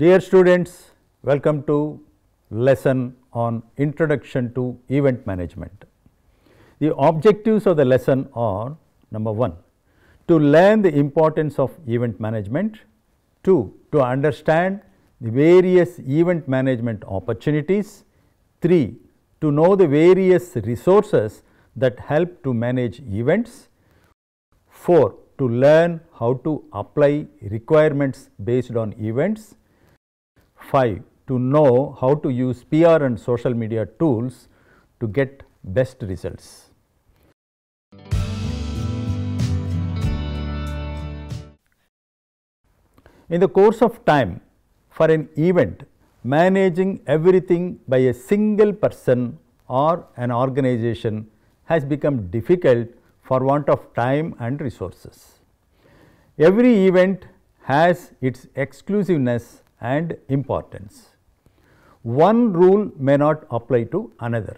Dear students, welcome to lesson on Introduction to Event Management. The objectives of the lesson are number 1 to learn the importance of event management, 2 to understand the various event management opportunities, 3 to know the various resources that help to manage events, 4 to learn how to apply requirements based on events, 5 to know how to use PR and social media tools to get best results. In the course of time for an event, managing everything by a single person or an organization has become difficult for want of time and resources. Every event has its exclusiveness and importance. One rule may not apply to another.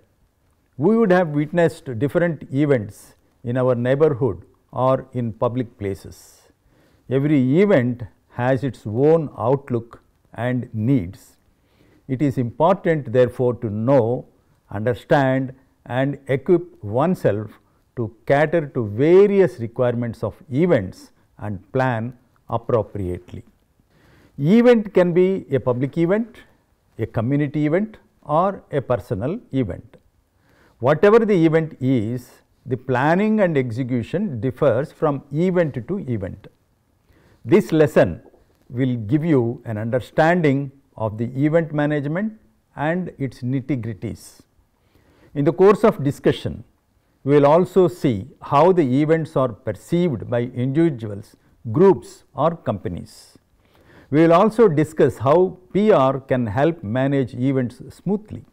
We would have witnessed different events in our neighborhood or in public places. Every event has its own outlook and needs. It is important therefore to know, understand and equip oneself to cater to various requirements of events and plan appropriately. Event can be a public event, a community event or a personal event. Whatever the event is, the planning and execution differs from event to event. This lesson will give you an understanding of the event management and its nitty-gritties. In the course of discussion, we will also see how the events are perceived by individuals, groups or companies. We will also discuss how PR can help manage events smoothly.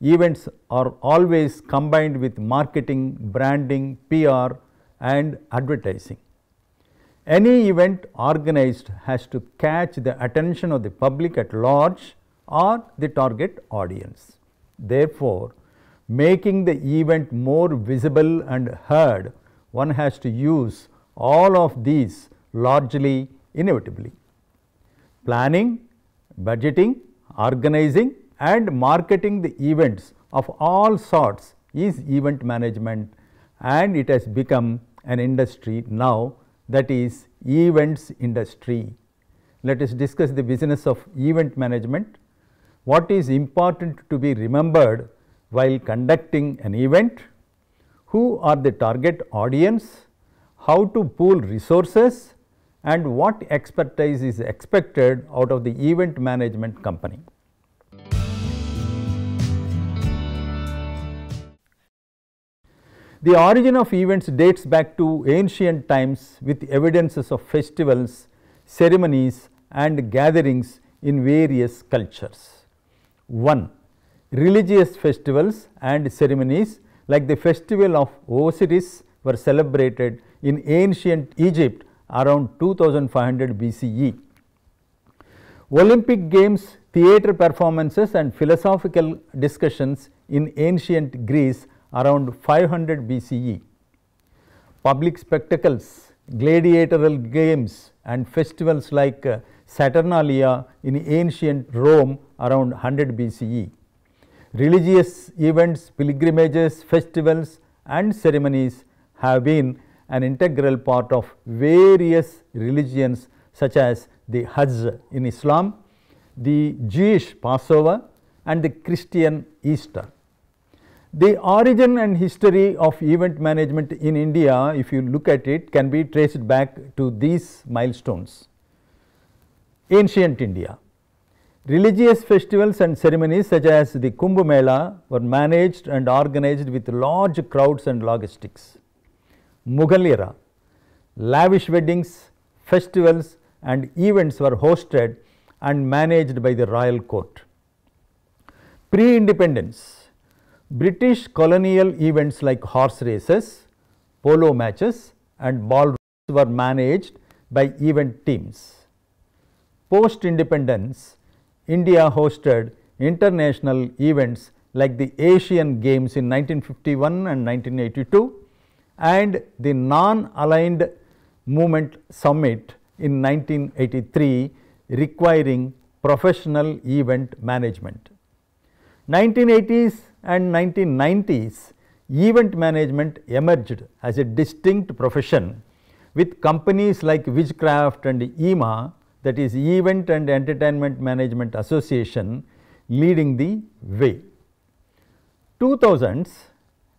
Events are always combined with marketing, branding, PR and advertising. Any event organized has to catch the attention of the public at large or the target audience. Therefore, making the event more visible and heard, one has to use all of these largely inevitably. Planning, budgeting, organizing and marketing the events of all sorts is event management and it has become an industry now that is events industry. Let us discuss the business of event management. What is important to be remembered while conducting an event? Who are the target audience? How to pool resources and what expertise is expected out of the event management company. The origin of events dates back to ancient times with evidences of festivals, ceremonies and gatherings in various cultures. 1. Religious festivals and ceremonies like the festival of Osiris were celebrated in ancient Egypt around 2500 BCE. Olympic games, theatre performances and philosophical discussions in ancient Greece around 500 BCE. Public spectacles, gladiatorial games and festivals like uh, Saturnalia in ancient Rome around 100 BCE. Religious events, pilgrimages, festivals and ceremonies have been an integral part of various religions such as the Hajj in Islam, the Jewish Passover and the Christian Easter. The origin and history of event management in India, if you look at it, can be traced back to these milestones. Ancient India, religious festivals and ceremonies such as the Kumbh Mela were managed and organized with large crowds and logistics. Mughal era, lavish weddings, festivals and events were hosted and managed by the royal court. Pre-independence, British colonial events like horse races, polo matches and ball were managed by event teams. Post independence, India hosted international events like the Asian Games in 1951 and 1982 and the non-aligned movement summit in 1983 requiring professional event management. 1980s and 1990s event management emerged as a distinct profession with companies like Wizcraft and EMA that is Event and Entertainment Management Association leading the way. 2000s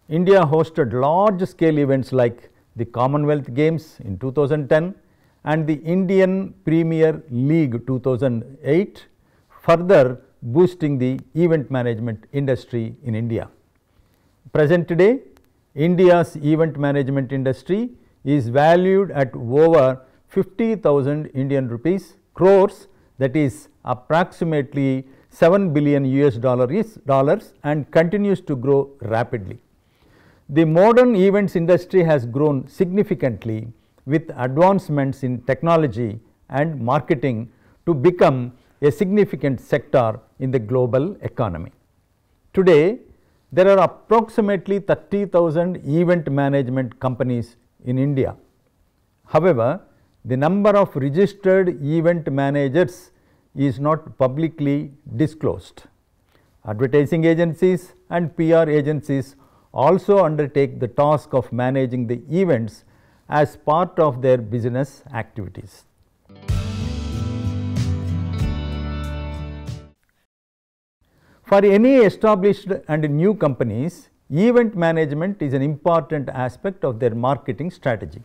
India hosted large scale events like the Commonwealth Games in 2010 and the Indian Premier League 2008 further boosting the event management industry in India. Present today India's event management industry is valued at over 50,000 Indian rupees crores that is approximately 7 billion US dollars, dollars and continues to grow rapidly. The modern events industry has grown significantly with advancements in technology and marketing to become a significant sector in the global economy. Today, there are approximately 30,000 event management companies in India. However, the number of registered event managers is not publicly disclosed. Advertising agencies and PR agencies also undertake the task of managing the events as part of their business activities. For any established and new companies, event management is an important aspect of their marketing strategy.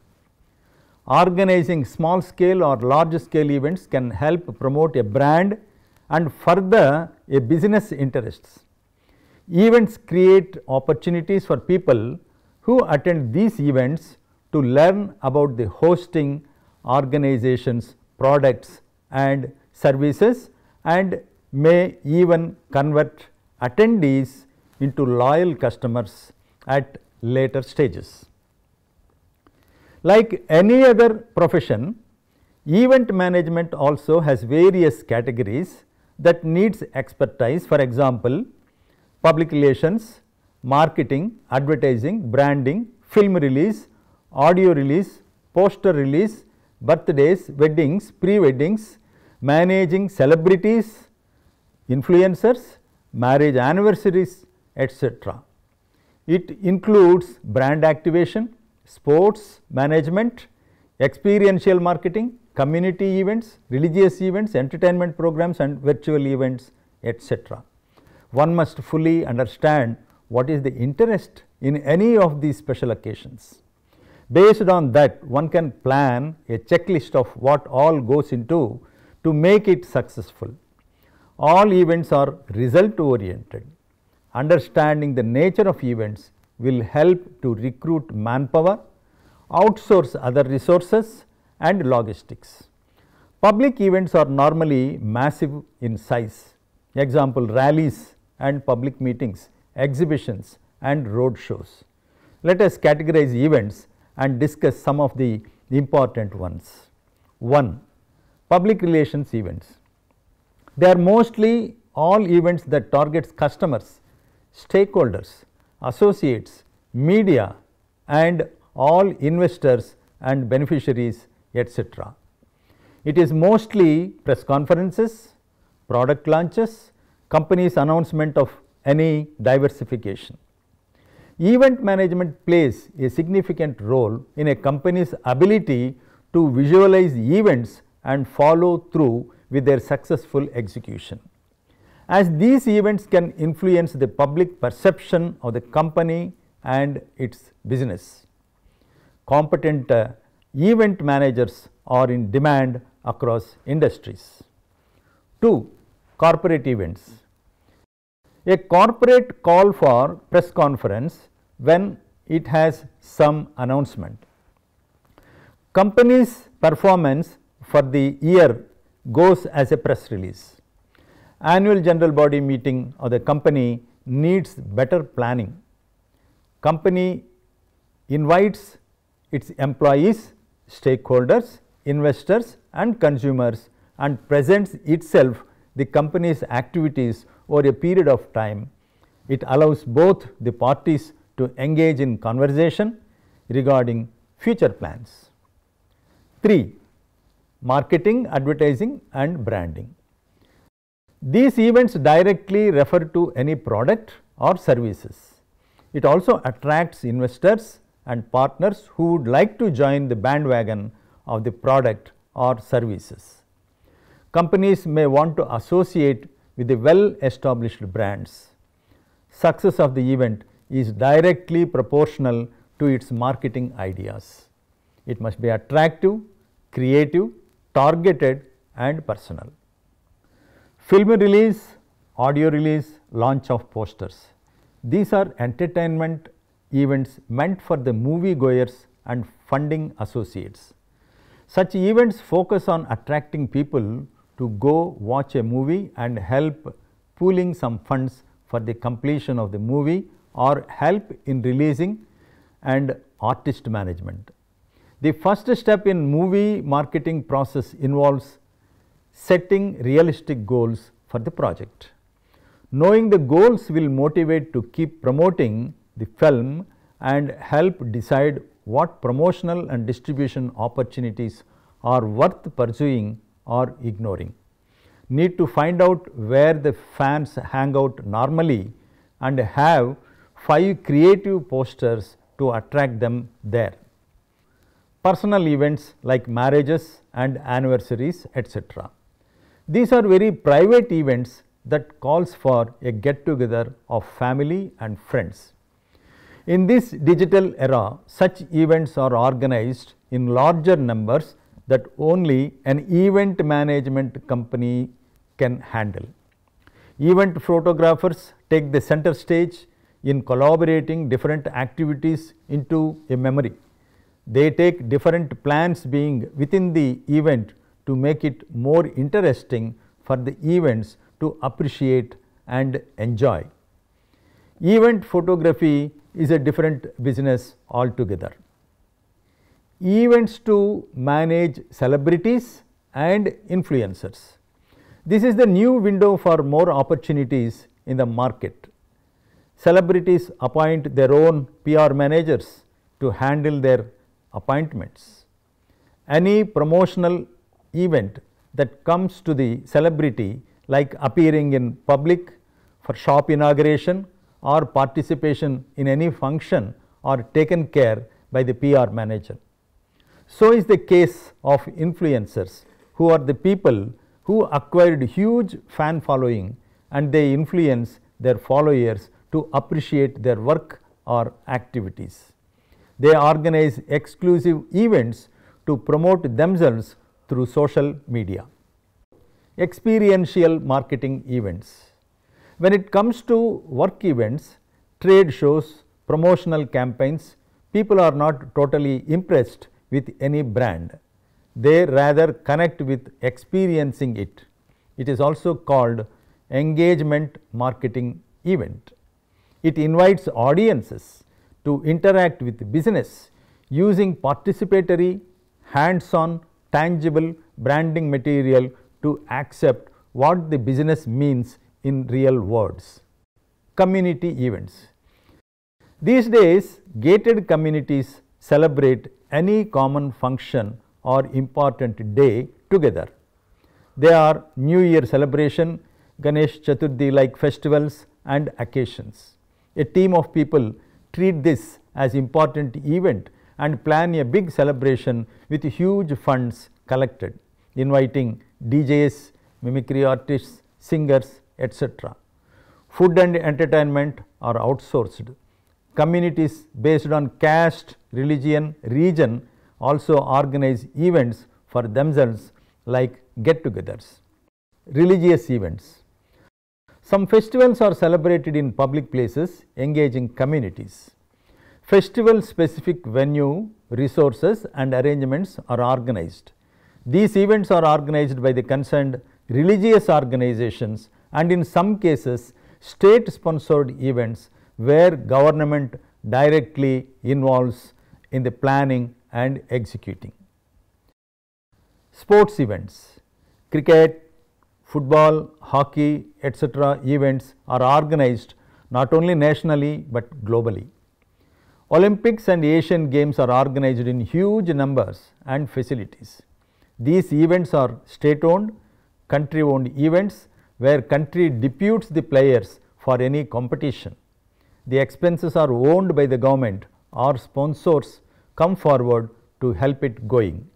Organizing small scale or large scale events can help promote a brand and further a business interests. Events create opportunities for people who attend these events to learn about the hosting organizations, products and services and may even convert attendees into loyal customers at later stages. Like any other profession, event management also has various categories that needs expertise for example, public relations, marketing, advertising, branding, film release, audio release, poster release, birthdays, weddings, pre-weddings, managing celebrities, influencers, marriage anniversaries etc. It includes brand activation, sports management, experiential marketing, community events, religious events, entertainment programs and virtual events etc. One must fully understand what is the interest in any of these special occasions. Based on that one can plan a checklist of what all goes into to make it successful. All events are result oriented. Understanding the nature of events will help to recruit manpower, outsource other resources and logistics. Public events are normally massive in size. Example rallies and public meetings, exhibitions and road shows. Let us categorize events and discuss some of the important ones. 1. Public relations events. They are mostly all events that targets customers, stakeholders, associates, media and all investors and beneficiaries etc. It is mostly press conferences, product launches, company's announcement of any diversification. Event management plays a significant role in a company's ability to visualize events and follow through with their successful execution. As these events can influence the public perception of the company and its business. Competent uh, event managers are in demand across industries. 2. Corporate events. A corporate call for press conference when it has some announcement. Company's performance for the year goes as a press release. Annual general body meeting of the company needs better planning. Company invites its employees, stakeholders, investors and consumers and presents itself the company's activities over a period of time. It allows both the parties to engage in conversation regarding future plans. 3 marketing, advertising and branding. These events directly refer to any product or services. It also attracts investors and partners who would like to join the bandwagon of the product or services. Companies may want to associate with the well established brands. Success of the event is directly proportional to its marketing ideas. It must be attractive, creative, targeted and personal. Film release, audio release, launch of posters. These are entertainment events meant for the movie goers and funding associates. Such events focus on attracting people to go watch a movie and help pooling some funds for the completion of the movie or help in releasing and artist management. The first step in movie marketing process involves setting realistic goals for the project. Knowing the goals will motivate to keep promoting the film and help decide what promotional and distribution opportunities are worth pursuing or ignoring. Need to find out where the fans hang out normally and have 5 creative posters to attract them there. Personal events like marriages and anniversaries etc. These are very private events that calls for a get together of family and friends. In this digital era, such events are organized in larger numbers that only an event management company can handle. Event photographers take the center stage in collaborating different activities into a memory. They take different plans being within the event to make it more interesting for the events to appreciate and enjoy. Event photography is a different business altogether. Events to manage celebrities and influencers. This is the new window for more opportunities in the market. Celebrities appoint their own PR managers to handle their appointments. Any promotional event that comes to the celebrity like appearing in public for shop inauguration or participation in any function are taken care by the PR manager. So is the case of influencers who are the people who acquired huge fan following and they influence their followers to appreciate their work or activities. They organize exclusive events to promote themselves through social media. Experiential marketing events. When it comes to work events, trade shows, promotional campaigns, people are not totally impressed with any brand. They rather connect with experiencing it. It is also called engagement marketing event. It invites audiences to interact with business using participatory, hands on, tangible branding material to accept what the business means in real words. Community events. These days gated communities celebrate any common function or important day together. They are New Year celebration, Ganesh Chaturthi like festivals and occasions. A team of people treat this as important event and plan a big celebration with huge funds collected, inviting DJs, mimicry artists, singers, etc. Food and entertainment are outsourced. Communities based on caste, religion, region also organize events for themselves like get togethers. Religious events. Some festivals are celebrated in public places engaging communities. Festival specific venue, resources and arrangements are organized. These events are organized by the concerned religious organizations and in some cases state sponsored events where government directly involves in the planning and executing. Sports events, cricket, football, hockey etc. events are organized not only nationally, but globally. Olympics and Asian games are organized in huge numbers and facilities. These events are state owned, country owned events where country deputes the players for any competition. The expenses are owned by the government or sponsors come forward to help it going.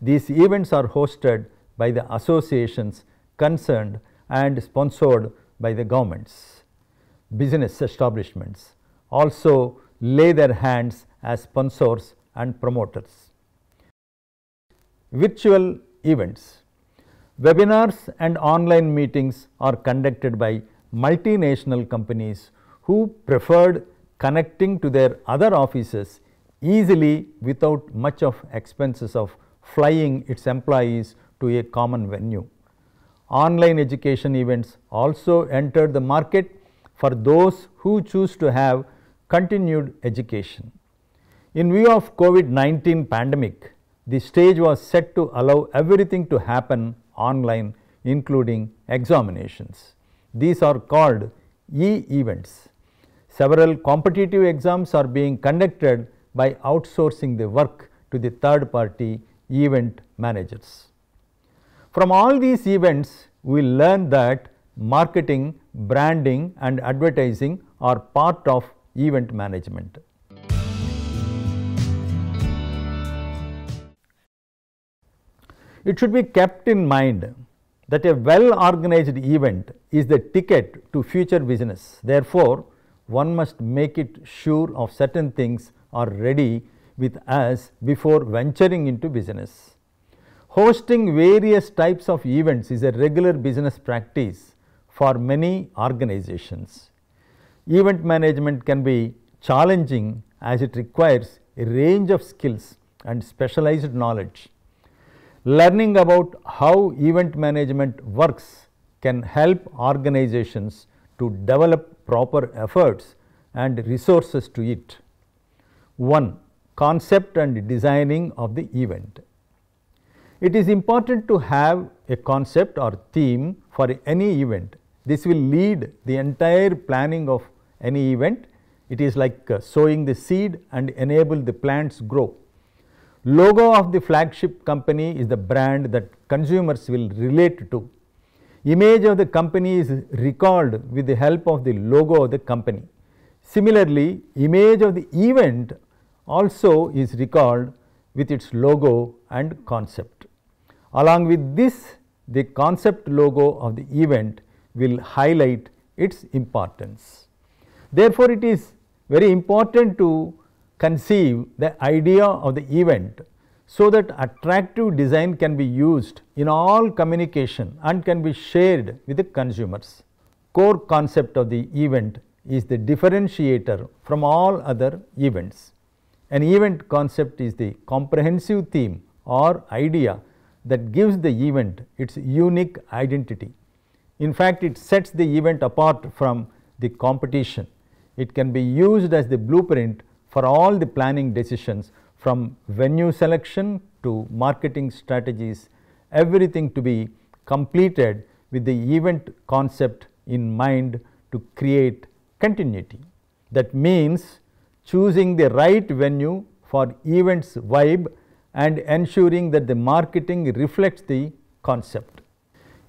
These events are hosted by the associations concerned and sponsored by the governments. Business establishments also lay their hands as sponsors and promoters. Virtual events. Webinars and online meetings are conducted by multinational companies who preferred connecting to their other offices easily without much of expenses of flying its employees to a common venue. Online education events also entered the market for those who choose to have continued education. In view of COVID-19 pandemic, the stage was set to allow everything to happen online including examinations. These are called e-events. Several competitive exams are being conducted by outsourcing the work to the third party event managers. From all these events, we learn that marketing, branding and advertising are part of event management. It should be kept in mind that a well organized event is the ticket to future business. Therefore, one must make it sure of certain things are ready with us before venturing into business. Hosting various types of events is a regular business practice for many organizations. Event management can be challenging as it requires a range of skills and specialized knowledge. Learning about how event management works can help organizations to develop proper efforts and resources to it. 1. Concept and designing of the event. It is important to have a concept or theme for any event. This will lead the entire planning of any event. It is like uh, sowing the seed and enable the plants grow. Logo of the flagship company is the brand that consumers will relate to. Image of the company is recalled with the help of the logo of the company. Similarly, image of the event also is recalled with its logo and concept. Along with this, the concept logo of the event will highlight its importance. Therefore, it is very important to conceive the idea of the event so that attractive design can be used in all communication and can be shared with the consumers. Core concept of the event is the differentiator from all other events. An event concept is the comprehensive theme or idea that gives the event its unique identity. In fact, it sets the event apart from the competition. It can be used as the blueprint for all the planning decisions from venue selection to marketing strategies, everything to be completed with the event concept in mind to create continuity. That means choosing the right venue for events vibe and ensuring that the marketing reflects the concept.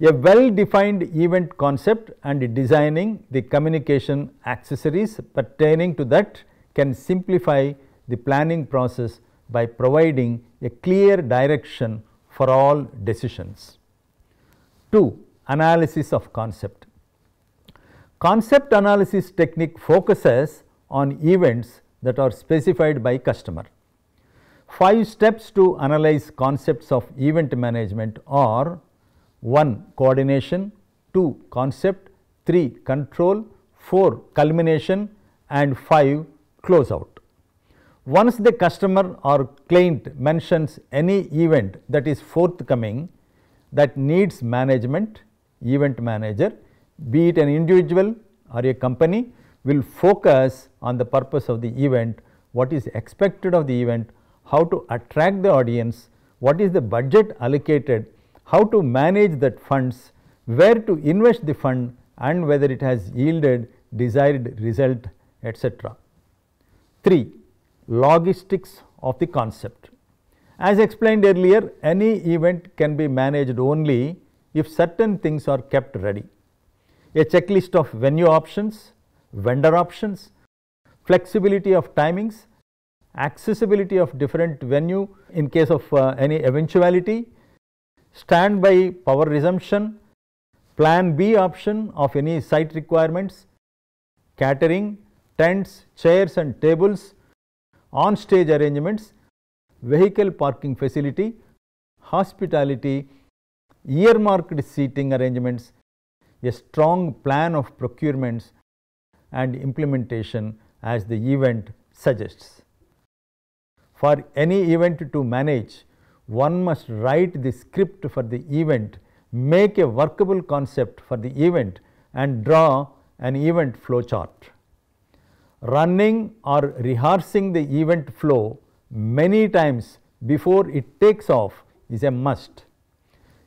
A well defined event concept and designing the communication accessories pertaining to that can simplify the planning process by providing a clear direction for all decisions. 2. Analysis of concept. Concept analysis technique focuses on events that are specified by customer. Five steps to analyze concepts of event management are 1. Coordination 2. Concept 3. Control 4. Culmination and 5. Closeout. Once the customer or client mentions any event that is forthcoming that needs management, event manager be it an individual or a company will focus on the purpose of the event, what is expected of the event, how to attract the audience, what is the budget allocated, how to manage that funds, where to invest the fund and whether it has yielded desired result etc. 3. Logistics of the concept. As explained earlier, any event can be managed only if certain things are kept ready. a checklist of venue options, vendor options, flexibility of timings, accessibility of different venue in case of uh, any eventuality, standby power resumption, plan B option of any site requirements, catering, tents, chairs and tables, on stage arrangements, vehicle parking facility, hospitality, earmarked seating arrangements, a strong plan of procurements and implementation as the event suggests. For any event to manage, one must write the script for the event, make a workable concept for the event and draw an event flow chart. Running or rehearsing the event flow many times before it takes off is a must.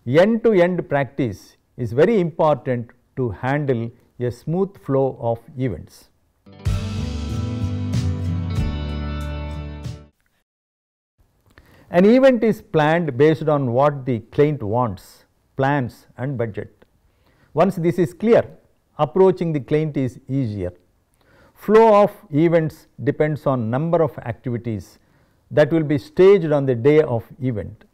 End to end practice is very important to handle a smooth flow of events. An event is planned based on what the client wants, plans and budget. Once this is clear, approaching the client is easier. Flow of events depends on number of activities that will be staged on the day of event.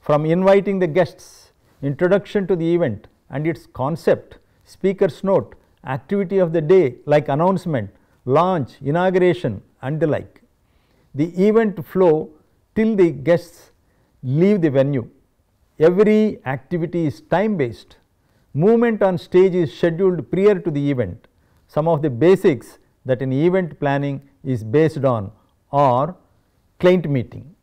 From inviting the guests, introduction to the event and its concept, speaker's note, activity of the day like announcement, launch, inauguration and the like. The event flow till the guests leave the venue. Every activity is time based. Movement on stage is scheduled prior to the event. Some of the basics that an event planning is based on or client meeting.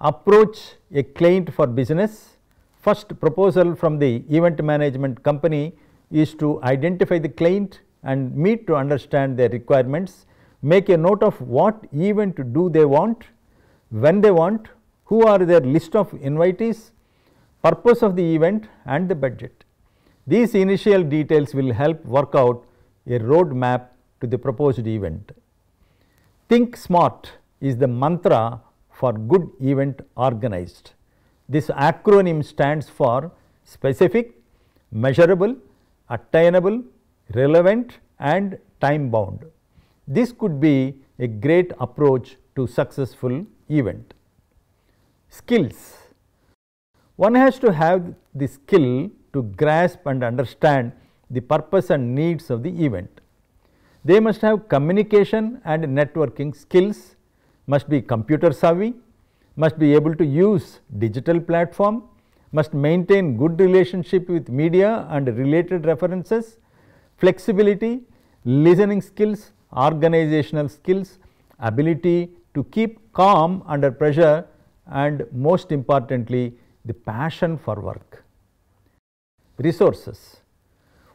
Approach a client for business. First proposal from the event management company is to identify the client and meet to understand their requirements, make a note of what event do they want when they want, who are their list of invitees, purpose of the event and the budget. These initial details will help work out a road map to the proposed event. Think smart is the mantra for good event organized. This acronym stands for specific, measurable, attainable, relevant and time bound. This could be a great approach to successful event. Skills One has to have the skill to grasp and understand the purpose and needs of the event. They must have communication and networking skills, must be computer savvy, must be able to use digital platform, must maintain good relationship with media and related references, flexibility, listening skills, organizational skills, ability to keep calm under pressure and most importantly the passion for work. Resources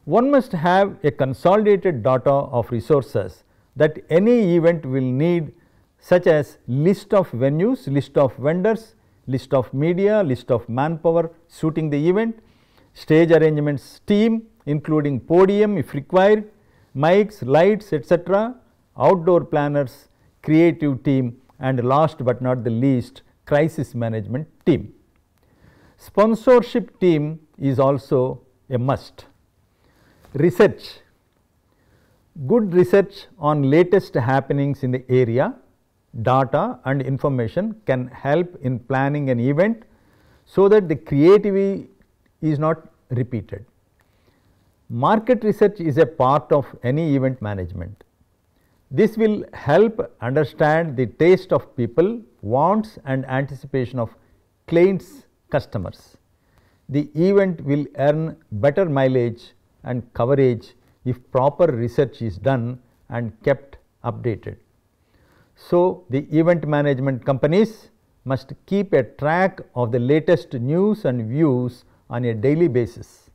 One must have a consolidated data of resources that any event will need such as list of venues, list of vendors, list of media, list of manpower suiting the event, stage arrangements team including podium if required, mics, lights etc., outdoor planners, creative team and last but not the least crisis management team. Sponsorship team is also a must. Research Good research on latest happenings in the area, data and information can help in planning an event so that the creativity is not repeated. Market research is a part of any event management. This will help understand the taste of people, wants and anticipation of clients customers. The event will earn better mileage and coverage if proper research is done and kept updated. So, the event management companies must keep a track of the latest news and views on a daily basis.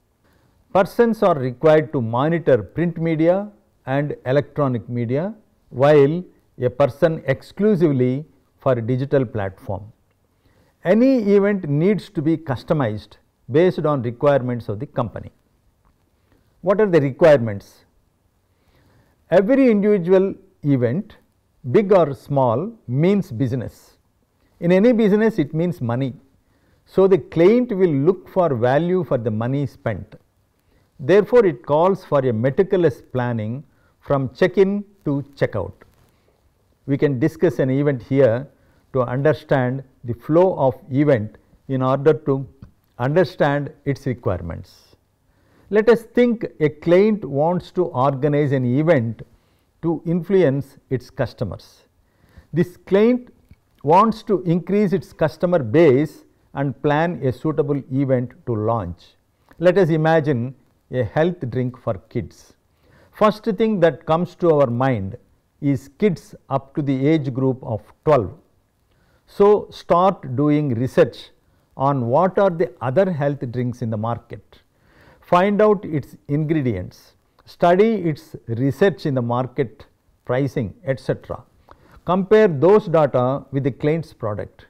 Persons are required to monitor print media and electronic media while a person exclusively for a digital platform. Any event needs to be customized based on requirements of the company. What are the requirements? Every individual event big or small means business. In any business it means money. So, the client will look for value for the money spent. Therefore, it calls for a meticulous planning from check-in to check-out. We can discuss an event here to understand the flow of event in order to understand its requirements. Let us think a client wants to organize an event to influence its customers. This client wants to increase its customer base and plan a suitable event to launch. Let us imagine a health drink for kids. First thing that comes to our mind is kids up to the age group of 12. So, start doing research on what are the other health drinks in the market. Find out its ingredients, study its research in the market pricing etc. Compare those data with the client's product,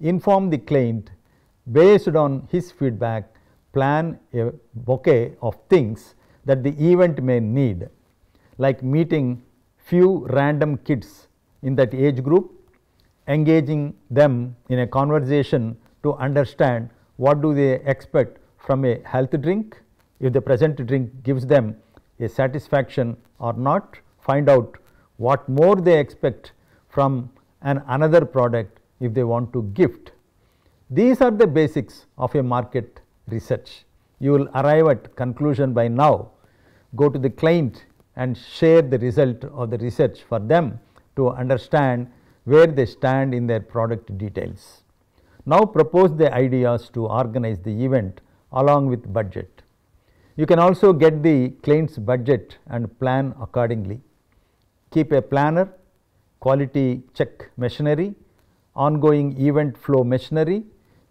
inform the client based on his feedback. Plan a bouquet of things that the event may need like meeting few random kids in that age group, engaging them in a conversation to understand what do they expect from a health drink, if the present drink gives them a satisfaction or not, find out what more they expect from an another product if they want to gift. These are the basics of a market research. You will arrive at conclusion by now. Go to the client and share the result of the research for them to understand where they stand in their product details. Now propose the ideas to organize the event along with budget. You can also get the client's budget and plan accordingly. Keep a planner quality check machinery, ongoing event flow machinery,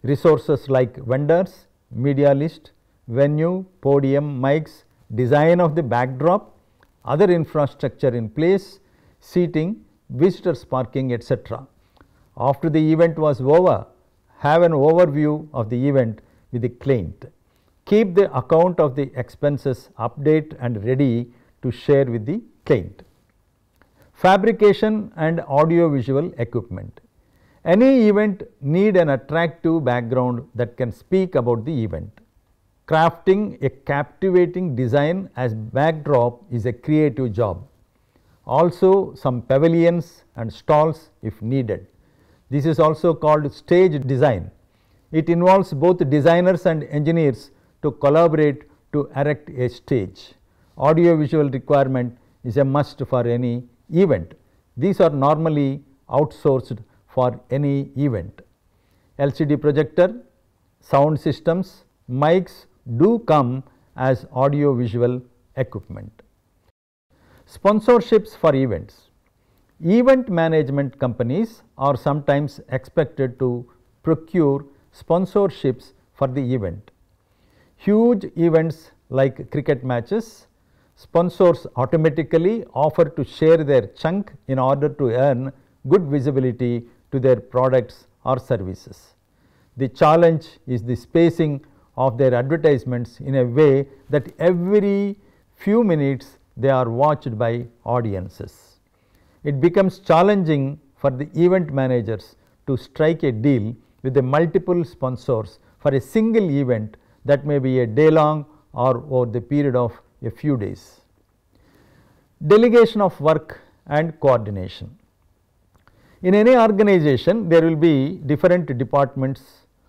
resources like vendors, media list, venue, podium, mics, design of the backdrop, other infrastructure in place, seating, visitors parking etc. After the event was over, have an overview of the event with the client. Keep the account of the expenses update and ready to share with the client. Fabrication and audiovisual equipment. Any event need an attractive background that can speak about the event. Crafting a captivating design as backdrop is a creative job. Also some pavilions and stalls if needed. This is also called stage design. It involves both designers and engineers to collaborate to erect a stage. Audio visual requirement is a must for any event. These are normally outsourced for any event. LCD projector, sound systems, mics do come as audio visual equipment. Sponsorships for events. Event management companies are sometimes expected to procure sponsorships for the event. Huge events like cricket matches, sponsors automatically offer to share their chunk in order to earn good visibility to their products or services. The challenge is the spacing of their advertisements in a way that every few minutes they are watched by audiences. It becomes challenging for the event managers to strike a deal with the multiple sponsors for a single event that may be a day long or over the period of a few days. Delegation of work and coordination. In any organization there will be different departments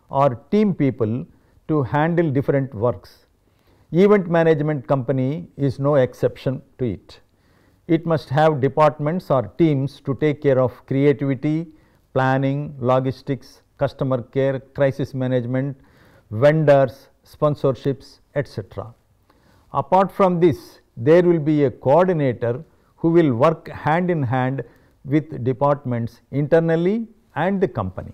or team people to handle different works. Event management company is no exception to it. It must have departments or teams to take care of creativity, planning, logistics, customer care, crisis management, vendors, sponsorships etc. Apart from this there will be a coordinator who will work hand in hand with departments internally and the company.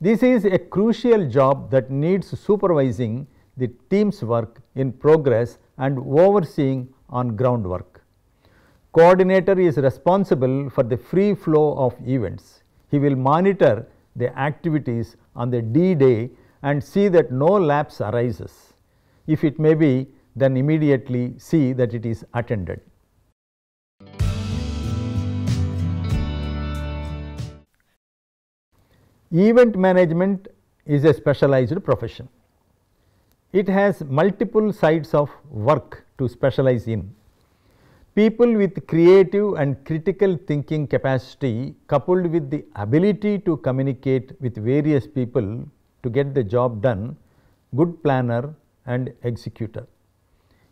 This is a crucial job that needs supervising the team's work in progress and overseeing on groundwork. Coordinator is responsible for the free flow of events. He will monitor the activities on the D day and see that no lapse arises. If it may be then immediately see that it is attended. Event management is a specialized profession. it has multiple sides of work to specialize in. People with creative and critical thinking capacity coupled with the ability to communicate with various people to get the job done, good planner and executor.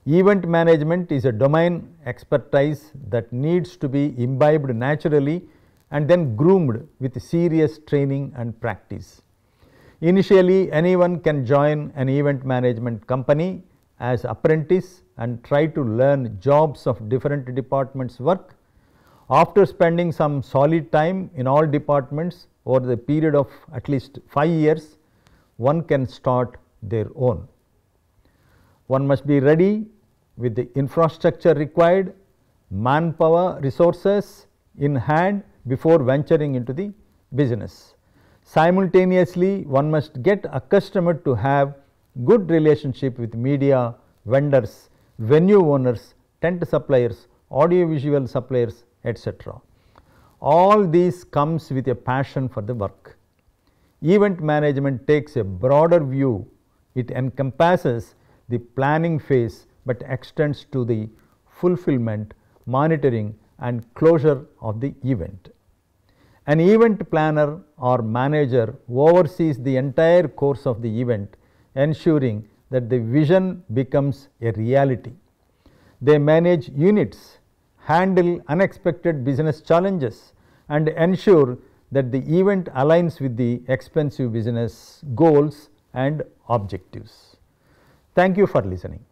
Event management is a domain expertise that needs to be imbibed naturally and then groomed with serious training and practice. Initially, anyone can join an event management company as apprentice and try to learn jobs of different departments work. After spending some solid time in all departments over the period of at least 5 years, one can start their own. One must be ready with the infrastructure required, manpower resources in hand before venturing into the business. Simultaneously, one must get accustomed to have good relationship with media, vendors, venue owners, tent suppliers, audiovisual suppliers etc. All these comes with a passion for the work. Event management takes a broader view, it encompasses the planning phase, but extends to the fulfillment, monitoring and closure of the event. An event planner or manager oversees the entire course of the event, ensuring that the vision becomes a reality. They manage units, handle unexpected business challenges and ensure that the event aligns with the expensive business goals and objectives. Thank you for listening.